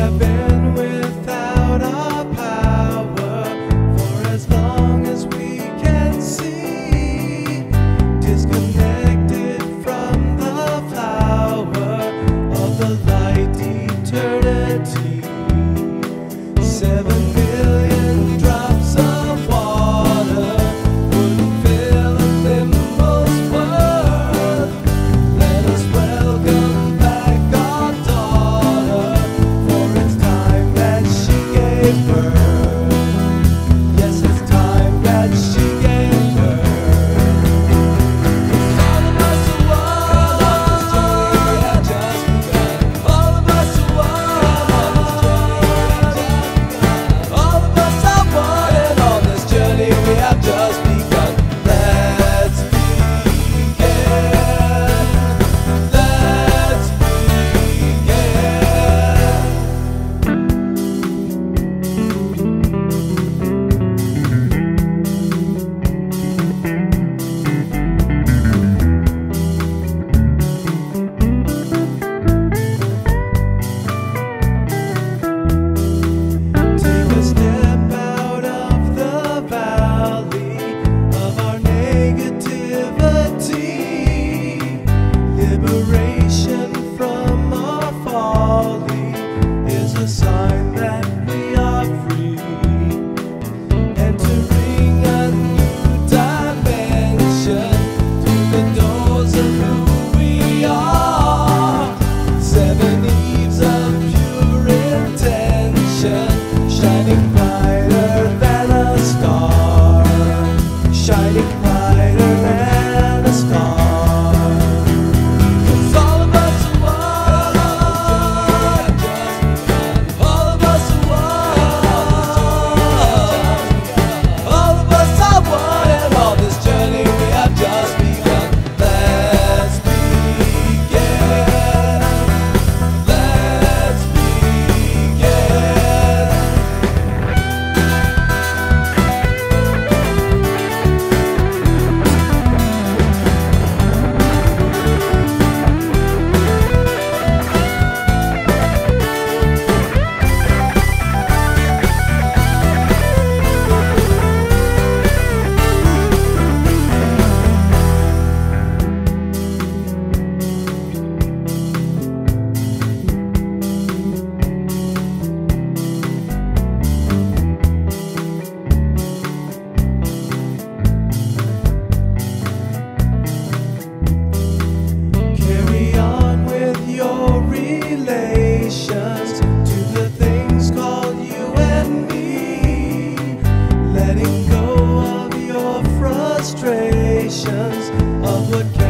Isabel. illustrations of what